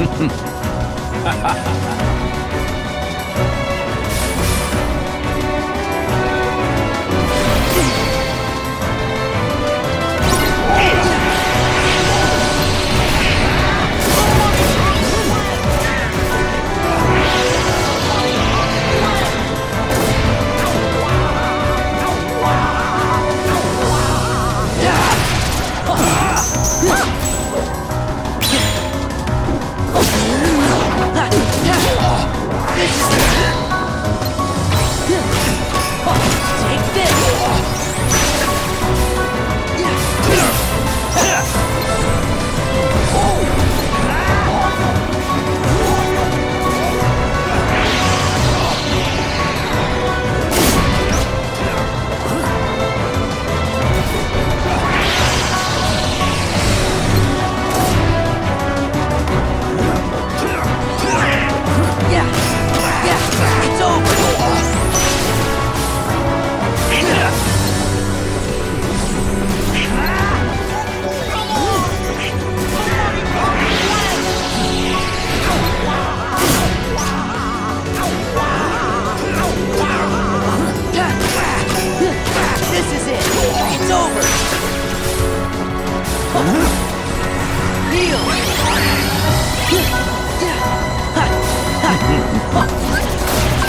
嗯哼哈哈哈哈 Kneel!